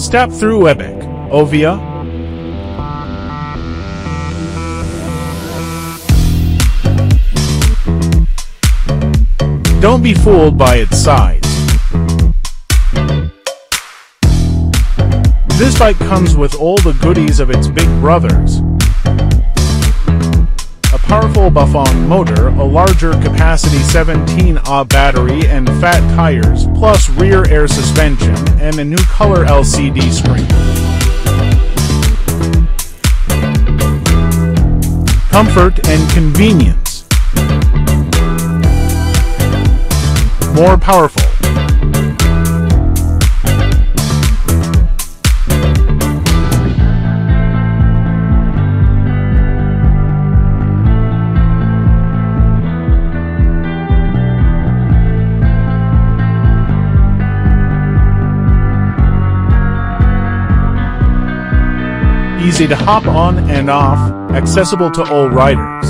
Step through E-bike, Ovia. Don't be fooled by its size. This bike comes with all the goodies of its big brothers. Powerful Bafang motor, a larger capacity 17Ah battery and fat tires, plus rear air suspension, and a new color LCD screen. Comfort and convenience. More powerful. Easy to hop on and off, accessible to all riders.